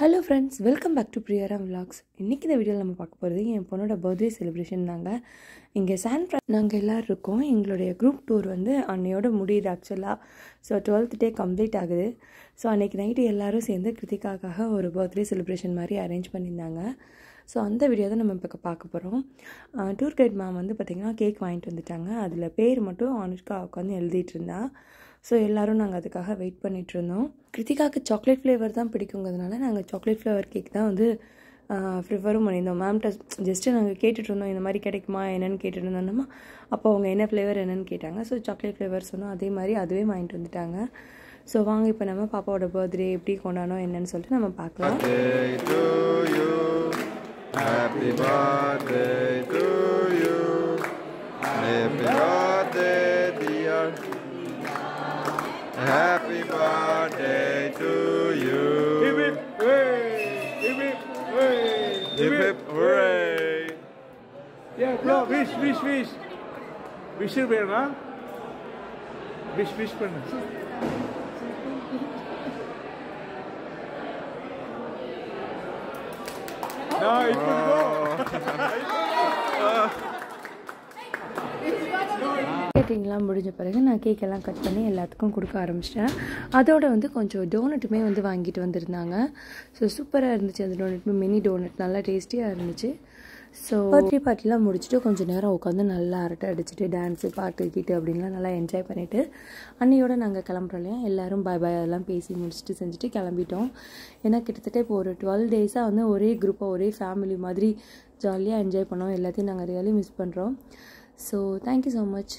Hello friends welcome back to Priyara vlogs இன்றைக்கி இந்த வீடியோவில் நம்ம பார்க்க போகிறது என் பொண்ணோட பர்த்டே செலிப்ரேஷன் தாங்க. இங்கே சான் ஃப்ரான் நாங்கள் எல்லோரும் இருக்கோம். எங்களுடைய குரூப் டூர் வந்து அன்னையோட முடியுது ஆக்சுவலாக ஸோ டுவெல்த் டே கம்ப்ளீட் ஆகுது. ஸோ அன்றைக்கி நைட்டு எல்லோரும் சேர்ந்து கிருத்திகாக்காக ஒரு பர்த்டே செலிப்ரேஷன் மாதிரி அரேஞ்ச் பண்ணியிருந்தாங்க. ஸோ அந்த வீடியோ தான் நம்ம இப்போ பார்க்க போகிறோம் டூர் கைட் மேம் வந்து பார்த்திங்கன்னா கேக் வாங்கிட்டு வந்துட்டாங்க. அதில் பேர் மட்டும் அனுஷ்கா உட்காந்து எழுதிட்டு இருந்தா. ஸோ எல்லோரும் நாங்கள் அதுக்காக வெயிட் பண்ணிகிட்டு இருந்தோம் கிருத்திகாவுக்கு சாக்லேட் ஃப்ளேவர் தான் பிடிக்குங்கிறதுனால நாங்கள் சாக்லேட் ஃப்ளேவர் கேக் தான் வந்து ப்ரிஃபரும் பண்ணியிருந்தோம். மேம்கிட்ட ஜஸ்ட்டு நாங்கள் கேட்டுட்டு இருந்தோம் இந்த மாதிரி கிடைக்குமா? என்னென்னு கேட்டுட்டு இருந்தோம்னா அப்போ அவங்க என்ன ஃப்ளேவர் என்னென்னு கேட்டாங்க. ஸோ சாக்லேட் ஃப்ளேவர் சொன்னோம். அதே மாதிரி அதுவே வாங்கிட்டு வந்துட்டாங்க. ஸோ வாங்க இப்போ நம்ம பாப்பாவோட பர்த்டே எப்படி கொண்டாடணும் என்னன்னு சொல்லிட்டு நம்ம பார்க்கலாம். Hip hip, hooray! Yeah, blow, wish, wish, wish. Wishir verna. Wish, wish verna. No, it could go. கேட்டிங்லாம் முடிஞ்ச பிறகு நான் கேக்கெல்லாம் கட் பண்ணி எல்லாத்துக்கும் கொடுக்க ஆரம்பிச்சிட்டேன். அதோட வந்து கொஞ்சம் டோனட்டுமே வந்து வாங்கிட்டு வந்திருந்தாங்க. ஸோ சூப்பராக இருந்துச்சு அந்த டோனட்டுமே. Mini donut. நல்லா டேஸ்டியாக இருந்துச்சு. ஸோ பர்த்டே பார்ட்டிலாம் முடிச்சுட்டு கொஞ்சம் நேரம் உட்காந்து நல்லா அரட்டை அடிச்சுட்டு டான்ஸு பாட்டு கீட்டு அப்படின்லாம் நல்லா என்ஜாய் பண்ணிவிட்டு அன்னையோட நாங்கள் கிளம்புறோம் இல்லையா? எல்லோரும் பாய் பாய் அதெல்லாம் பேசி முடிச்சுட்டு செஞ்சுட்டு கிளம்பிட்டோம். ஏன்னா கிட்டத்தட்ட இப்போ ஒரு டுவெல் டேஸாக வந்து ஒரே குரூப்பாக ஒரே ஃபேமிலி மாதிரி ஜாலியாக என்ஜாய் பண்ணோம். எல்லாத்தையும் நாங்கள் ரியலி மிஸ் பண்ணுறோம் so thank you so much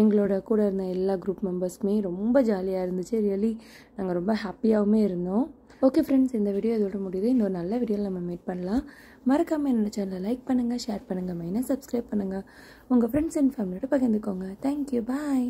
எங்களோட கூட இருந்த எல்லா குரூப் மெம்பர்ஸுமே ரொம்ப ஜாலியாக இருந்துச்சு. ரியலி நாங்கள் ரொம்ப ஹாப்பியாகவுமே இருந்தோம். ஓகே ஃப்ரெண்ட்ஸ் இந்த வீடியோ இதோட முடியுது. இன்னொரு நல்ல வீடியோவில் நம்ம மீட் பண்ணலாம். மறக்காமல் என்னோடய சேனலை லைக் பண்ணுங்கள் ஷேர் பண்ணுங்கள் மெயினாக சப்ஸ்கிரைப் பண்ணுங்கள் உங்கள் ஃப்ரெண்ட்ஸ் அண்ட் ஃபேமிலியோட பகிர்ந்துக்கோங்க. Thank you bye